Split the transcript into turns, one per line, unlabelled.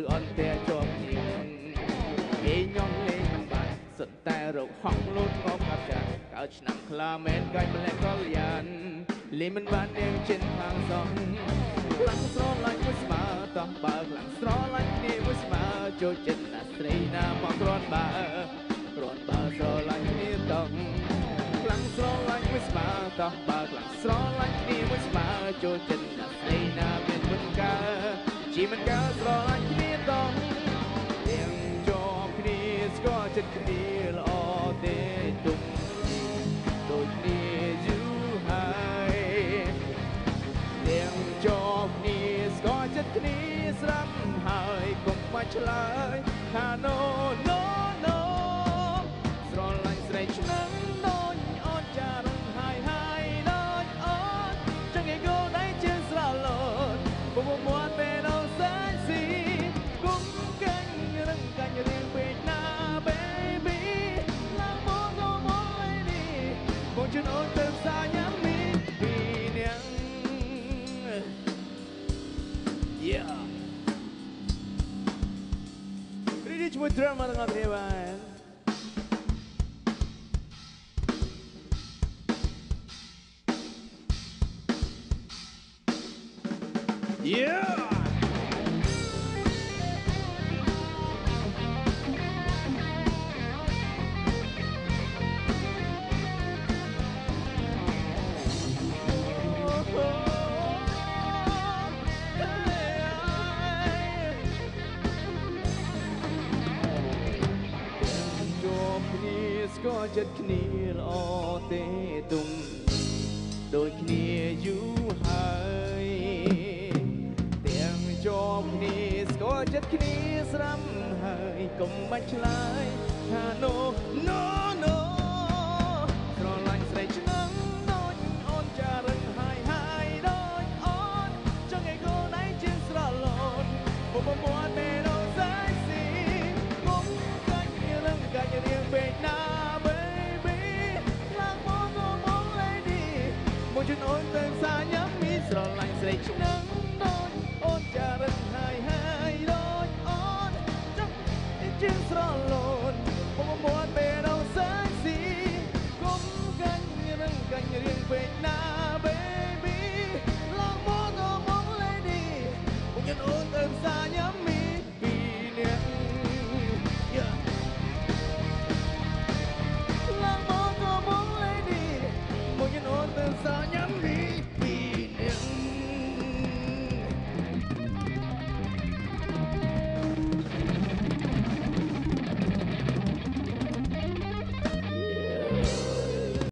ឬអន្តរជាប់ជាងគេញ៉ំលេងបាត់សិនតែរកហងលូតងប់កាប់ចាកើតឆ្នាំខ្លាមែនកាច់ម្លែងកលយានលេមិនបាននាងចិនខាងសងខ្លាំងស្រឡាញ់មួយស្មើតោះបើខ្លាំងស្រឡាញ់គ្នាមួយស្មើចូលចិត្តណាស្រីណាមកគ្រាន់បើគ្រាន់បើស្រឡាញ់គ្នាតោះខ្លាំងស្រឡាញ់មួយស្មើតោះបើខ្លាំងស្រឡាញ់គ្នាមួយស្មើចូលចិត្តណាស្រីណាមានមិន កើជីមិនកើស្រឡាញ់គ្នាតោះទាំងជាប់គ្នាស្គាល់ចិត្តគ្នាល្អទេទុំដូចគ្នាយូរហើយទាំងជាប់គ្នាស្គាល់ចិត្តគ្នាស្រាប់ហើយកុំមកឆ្លើយថា no no no Yeah រីនេះជាមួយ drama ទាំងអស់គ្នាបាទ Yeah! ស្គាល់ចិត្តគ្នាល្អទេទុំដូចគ្នាយូរហើយទាំងជាប់គ្នាស្គាល់ចិត្តគ្នាស្រាំហើយកុំបាច់ឆ្លើយថា no no soñar.